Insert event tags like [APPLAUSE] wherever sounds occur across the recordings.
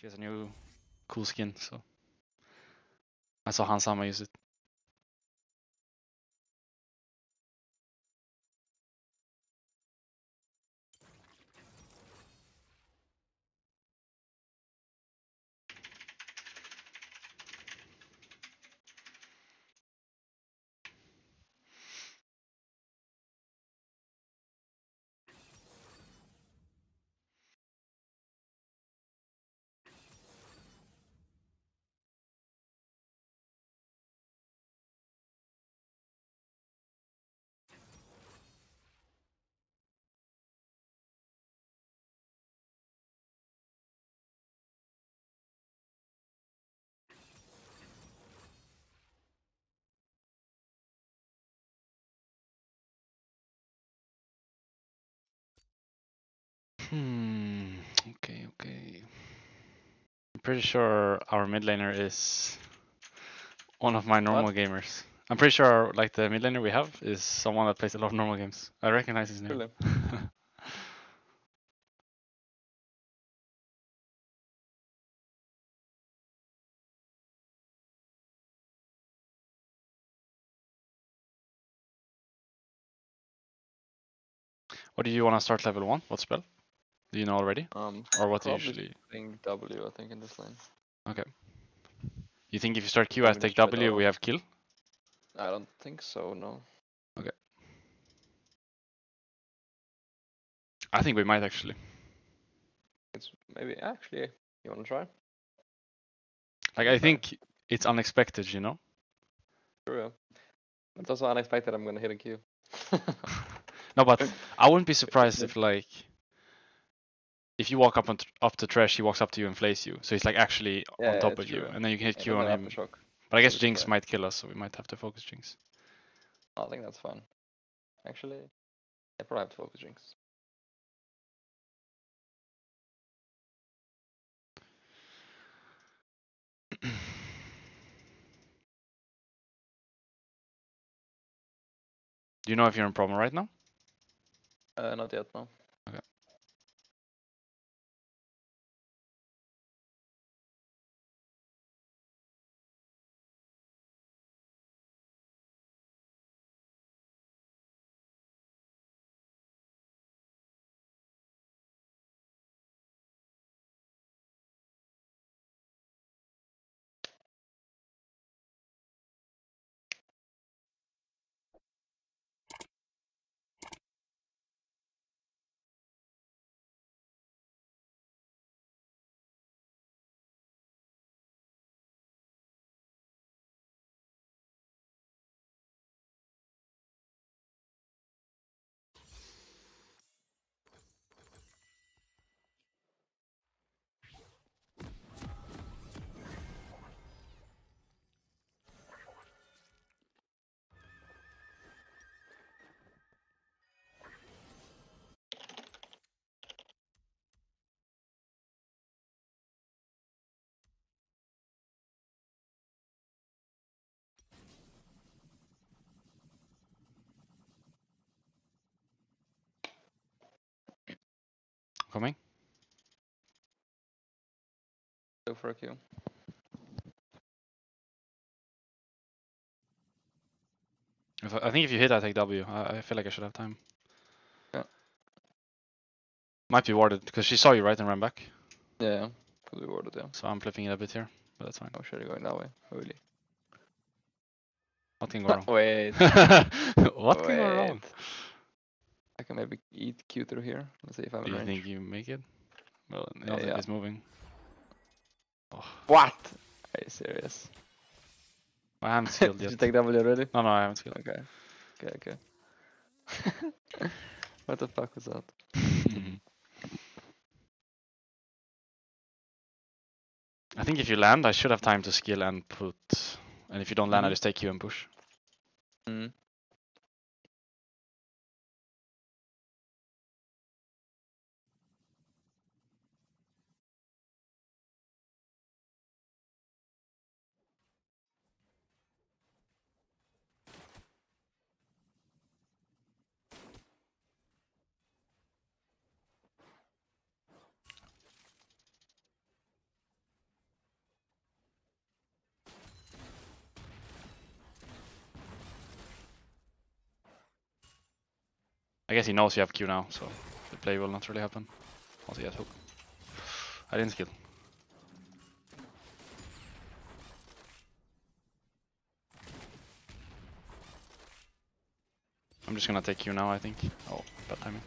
He has a new cool skin, so I saw Hans Sama use it. I'm pretty sure our mid laner is one of my normal gamers. I'm pretty sure like the mid laner we have is someone that plays a lot of normal games. I recognize his name. [LAUGHS] What do you want to start level one? What spell? Do you know already? Um, Or what do you usually? think W, I think, in this lane. Okay. You think if you start Q, I take W, we have kill? I don't think so, no. Okay. I think we might actually. It's maybe actually you wanna try? Like I think it's unexpected, you know. Yeah. It's also unexpected I'm gonna hit a Q. [LAUGHS] No, but [LAUGHS] I wouldn't be surprised if like if you walk up on up to Thresh, he walks up to you and flays you. So he's like actually Yeah, on top of you, and then you can hit Q on him. aftershock. But I guess Jinx fair. might kill us, so we might have to focus Jinx. I think that's fine. Actually, I probably have to focus Jinx. Do you know if you're in promo right now? Uh, not yet, no. Coming. Go for a Q. If I, I think if you hit, I take W. I, I feel like I should have time. Yeah. Might be warded because she saw you right and ran back. Yeah. Could be warded, yeah. So I'm flipping it a bit here, but that's fine. Oh shit, you're going that way. Really? What can go [LAUGHS] wrong? Wait. [LAUGHS] what can go wrong? I can maybe eat Q through here. Let's see if I'm Do you range. think you make it? Well, Yeah, yeah. is moving. Oh, What? Are you serious? I haven't [LAUGHS] skilled Did you yet. take W already? No, no, I haven't skilled. Okay. Okay, okay. [LAUGHS] what the fuck was that? [LAUGHS] I think if you land, I should have time to skill and put. And if you don't land, I Mhm. just take you and push. Mm. I guess he knows you have Q now, so the play will not really happen. Also, yes, hook. I didn't skill. I'm just gonna take Q now, I think. Oh, bad timing.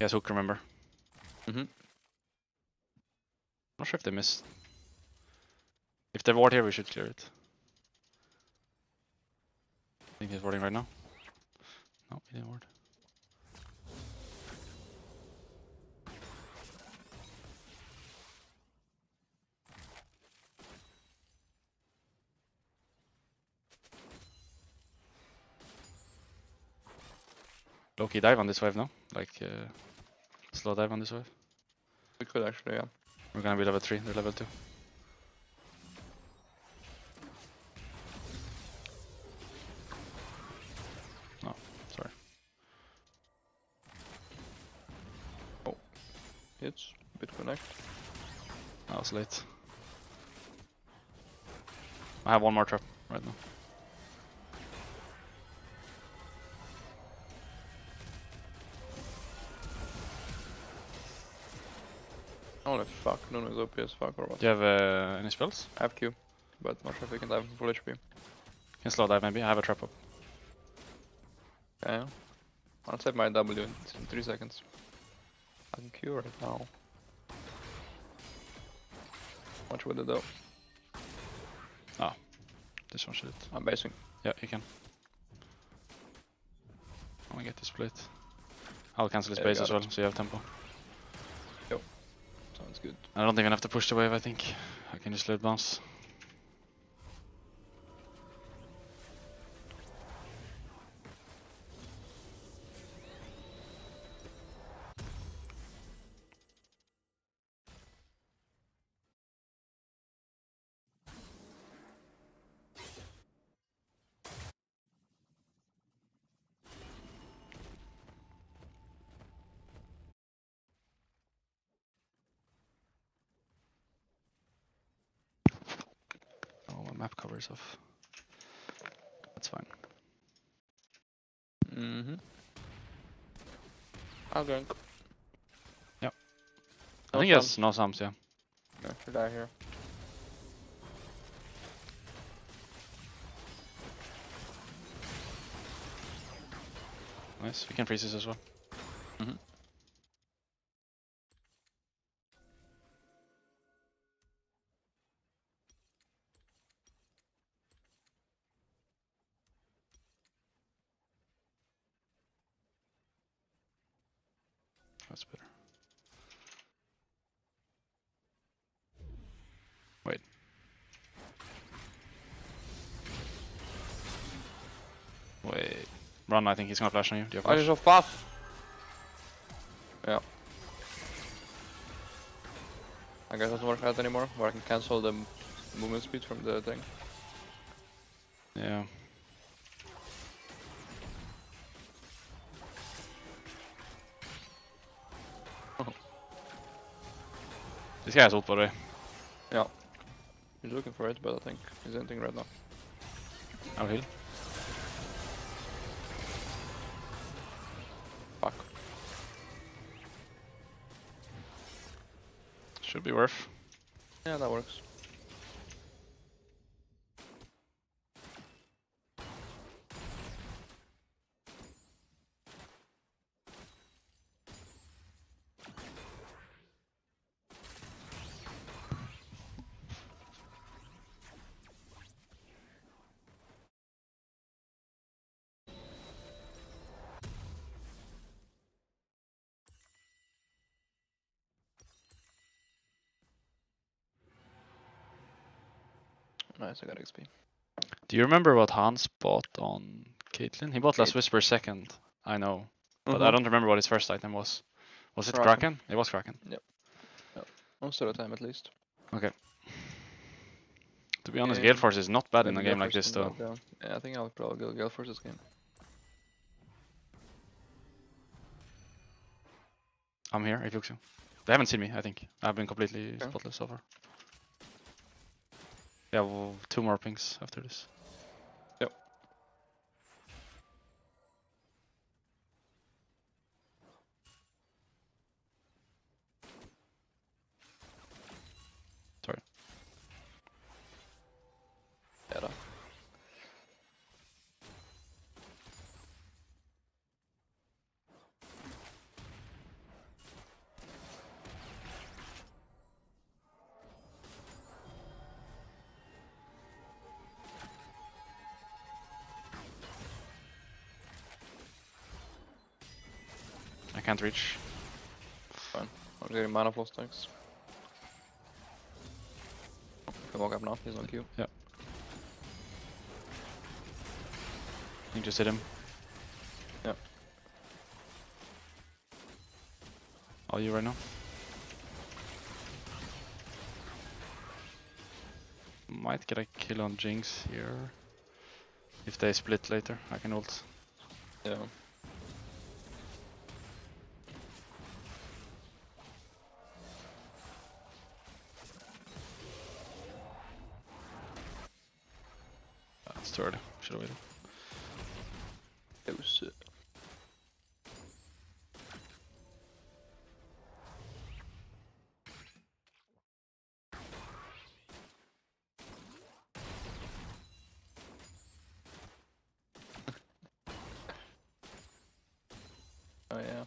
Yes, hook, remember. Mm-hmm. Not sure if they missed. If they're ward here, we should clear it. I think he's warding right now. No, he didn't ward. Low-key dive on this wave, no? Like, uh, slow dive on this wave. We could actually, yeah. We're gonna be level 3, they're level 2. Oh, sorry. Hits. Bit connect. I was late. I have one more trap right now. Holy fuck, Nunu is OP as fuck or what? Do you have uh, any spells? I have Q, but not sure if we can dive full HP. Can slow dive maybe, I have a trap up. Yeah. I'll save my W in 3 seconds. I can Q right now. Watch with it though. Ah. this one should. I'm basing. Yeah, you can. I wanna get this split. I'll cancel his Yeah, base as well, it. so you have tempo. Good. I don't even have to push the wave, I think. I can just let bounce. That's fine. Mm-hmm. I'll gank. I No think yes, no sums, yeah. No, should die here. Nice, we can freeze this as well. Mhm. That's better. Wait. Wait. Run, I think he's gonna flash on you. Do you have Why are you flash? so fast? Yeah. I guess it doesn't work out anymore, where I can cancel the movement speed from the thing. Yeah. [LAUGHS] This guy has ult by the way. He's looking for it, but I think he's ending right now. I'll heal. Worth. Yeah, that works. so I got XP. Do you remember what Hans bought on Caitlyn? He bought Last Whisper second, I know. But mm-hmm. I don't remember what his first item was. Was it Kraken? Kraken? It was Kraken. Yep. yep. Most of the time, at least. Okay. To be honest, yeah. Gale Force is not bad in a game like this, though. Yeah, I think I'll probably go Gale Force this game. I'm here, if you so. They haven't seen me, I think. I've been completely okay. spotless so far. Yeah, well, two more pings after this. Can't reach. Fine. I'm getting mana flow stacks. Can walk up now, he's on Q. You just hit him. Yep. All you right now. Might get a kill on Jinx here. If they split later, I can ult. Yeah. Uh, it's too early. Should have waited. Oh shit. oh yeah.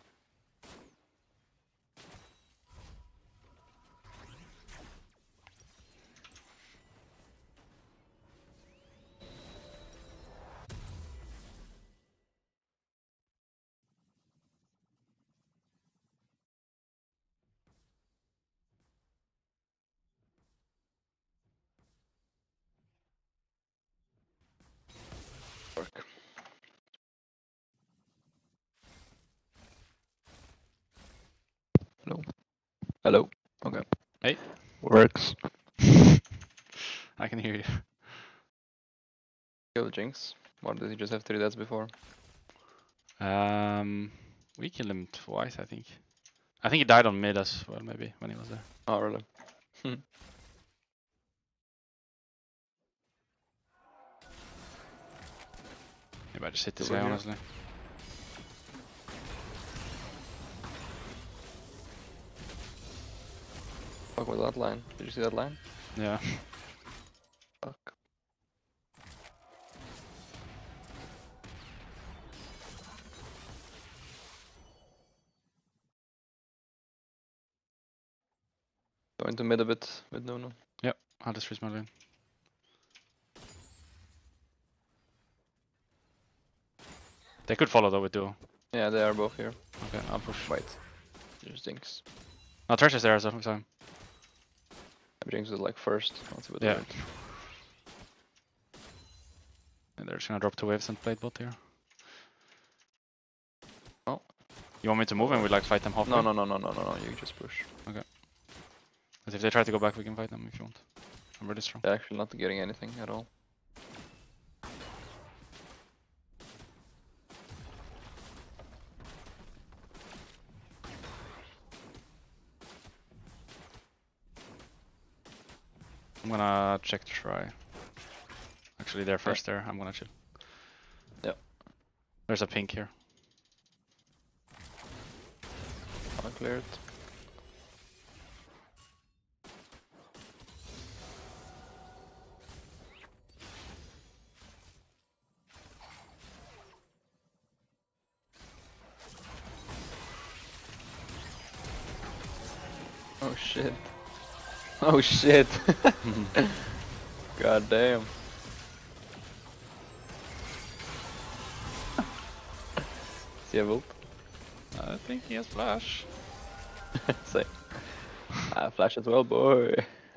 Work. Hello. Hello. Okay. Hey. Works. [LAUGHS] I can hear you. Kill Jinx. What did he just have three deaths before? Um, we killed him twice, I think. I think he died on mid as well, maybe when he was there. Oh really? Maybe I just hit this guy, honestly. Fuck with that line. Did you see that line? Yeah. Fuck. Going to mid a bit with Nunu. Yep, I'll just freeze my lane. They could follow though with duo. Yeah, they are both here. Okay, I'll push. Wait. There's Jinx. No, Thresh is there as well. Time. Jinx is like first. That's a bit Yeah. And they're just gonna drop two waves and play bot here. Oh. You want me to move and we like fight them halfway? No, no, no, no, no, no, no. You just push. Okay. Because if they try to go back, we can fight them if you want. I'm really strong. They're actually not getting anything at all. I'm gonna check to try. Actually, they're first there. I'm gonna chill. Yep. There's a pink here. I'll clear it. Oh shit. [LAUGHS] Oh shit. [LAUGHS] God damn. See a ult? I think he has flash. [LAUGHS] Same. Ah, flash as well, boy.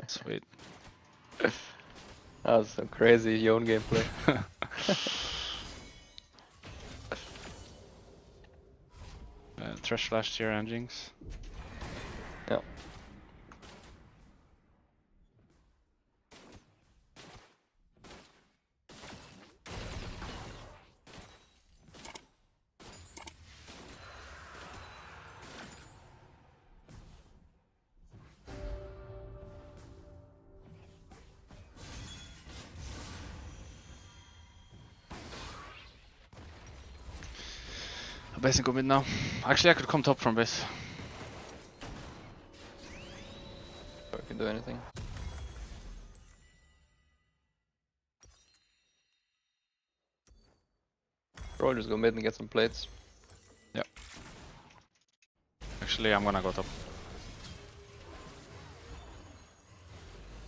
Sweet. That was some crazy Yon gameplay. Uh, Thresh flashed here and Jinx. Base and go mid now. Actually, I could come top from base. Or can do anything. Probably just go mid and get some plates. Yeah. Actually, I'm gonna go top.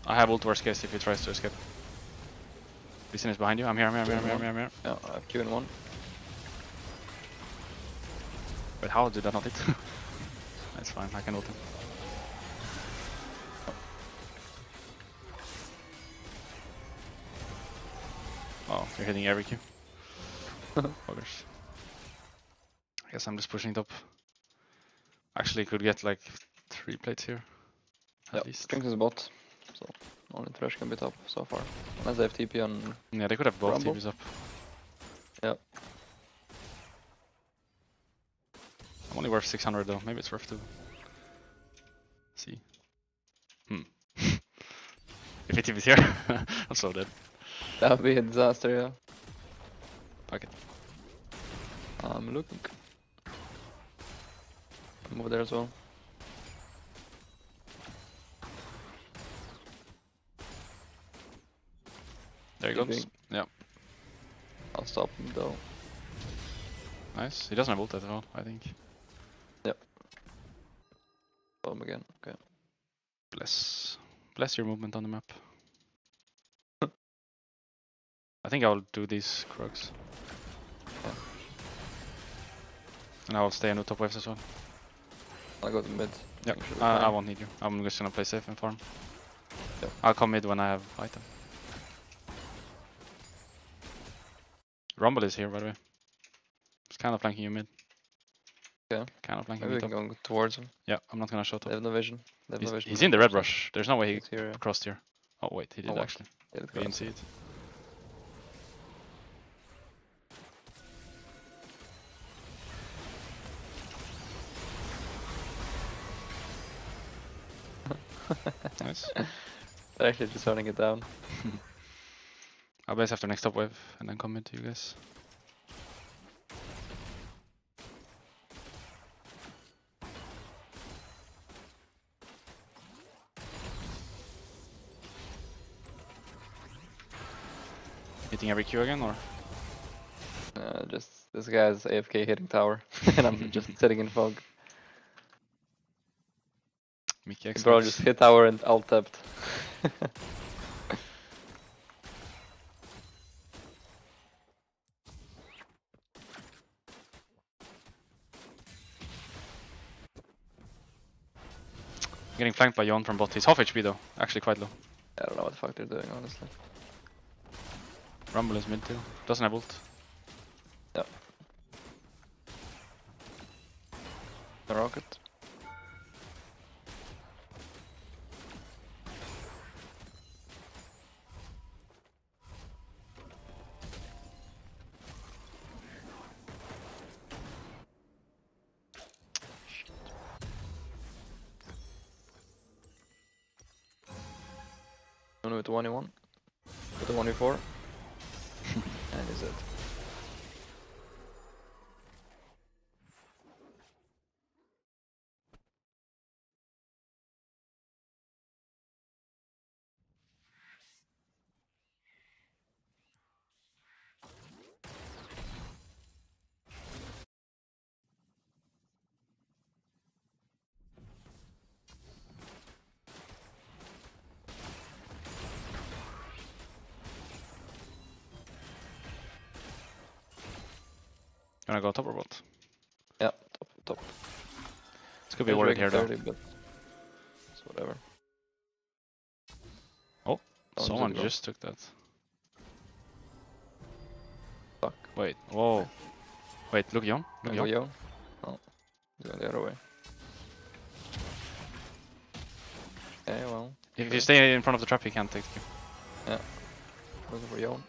I have ult worst case if he tries to escape. Sin is behind you. I'm here, I'm here, I'm here, I'm here, I'm here, I'm here. Yeah, I have Q in one. Wait, how did I not hit? [LAUGHS] That's fine, I can ult him. Oh, you're hitting every Q. Buggers. [LAUGHS] I guess I'm just pushing it up. Actually, could get like three plates here. At Yep, least. Strings is bot. So only Thresh can be top so far. Unless they have TP on Yeah, they could have both Rumble? TPs up. Yep. I'm only worth 600 though. Maybe it's worth to see. Hmm. [LAUGHS] if he TPs here, [LAUGHS] I'm so dead. that would be a disaster, yeah. Fuck it. I'm looking. I'm over there as well. There he goes. Yeah, I'll stop him though. nice. He doesn't have ult at all, I think. Again. Okay. Bless. Bless your movement on the map. [LAUGHS] I think I'll do these krugs. Yeah. And I'll stay in the top waves as well. I'll go to mid. Yep, sure uh, I won't need you. I'm just gonna play safe and farm. Yep. I'll come mid when I have item. Rumble is here, by the way. He's kind of flanking you mid. Okay. Kind of flanking Maybe we can go towards him. Yeah, I'm not gonna show They have no vision. They have He's, no vision. he's in the red 100%. rush. There's no way he here. yeah. crossed here. Oh wait, he did Oh, actually. Yeah, we didn't see it. [LAUGHS] nice. They're actually just turning it down. [LAUGHS] I'll base after next top wave and then come into you guys. Hitting every Q again or? Uh, just this guy's AFK hitting tower, [LAUGHS] and I'm just [LAUGHS] sitting in fog. Mickey probably just hit tower and alt tapped. [LAUGHS] Getting flanked by Yon from bot. He's half HP though. Actually quite low. I don't know what the fuck they're doing, honestly. Rumble is mid too. Doesn't have ult. The rocket. Only with the 1v1. With the 1v4. and is it. Gonna go top or bot? Yeah, top, top. This could be worried here though. but it's whatever. Oh, Don't Someone it, just took that. Fuck. Wait, whoa. Wait, look Yon. Look Can go Yon. yo? Oh, he's going the other way. Okay, eh, well, If you stay in front of the trap, he can't take the kill. looking for Yon.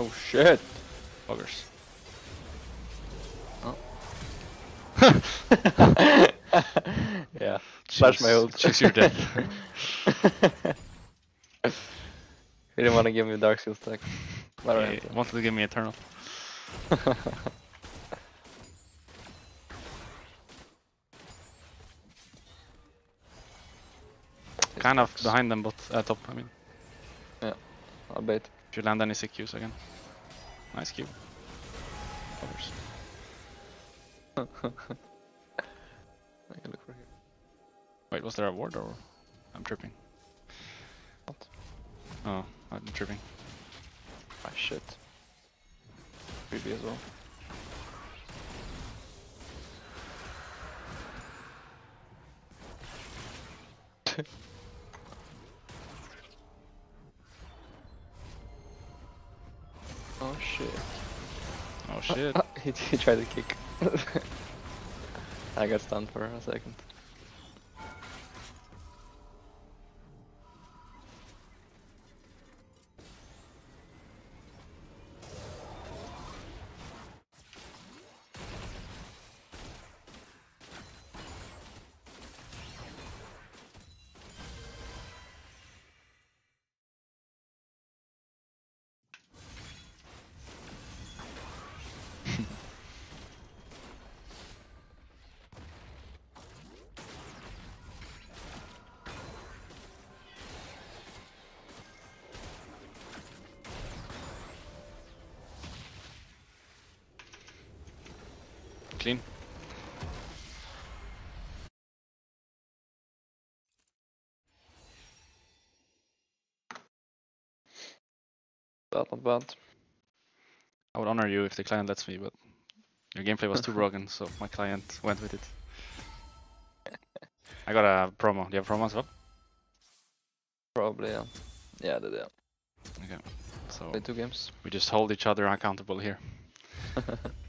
Oh shit! Buggers. Oh. [LAUGHS] yeah, Slash my ult. Choose your death. [LAUGHS] He didn't want to give me Dark Seal stack. He Alright. wanted to give me Eternal. [LAUGHS] Kind of behind them, but uh, top, I mean. I'll bait. If you land any sick Qs again. Nice Q. Covers. [LAUGHS] I can look for here. Wait, was there a ward or? I'm tripping. What? Oh, I'm tripping. Ah shit. Creepy as well. Shit. Oh uh, shit. Uh, [LAUGHS] he, he tried to kick. [LAUGHS] I got stunned for a second. That. I would honor you if the client lets me, but your gameplay was too [LAUGHS] broken, so my client went with it. I got a promo. Do you have a promo as well? Probably, yeah. Yeah, they did. Okay. So Play two games. we just hold each other accountable here. [LAUGHS]